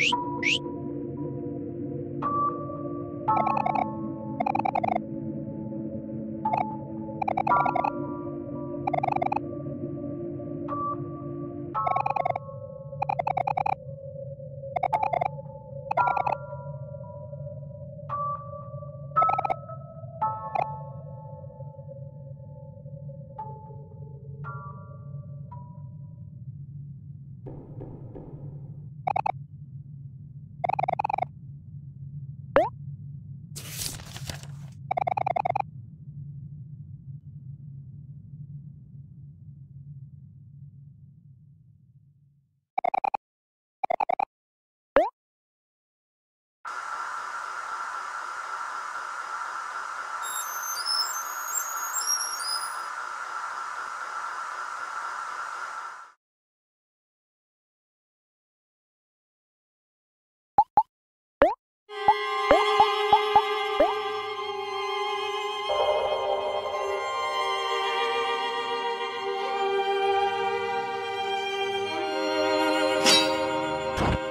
you Bye.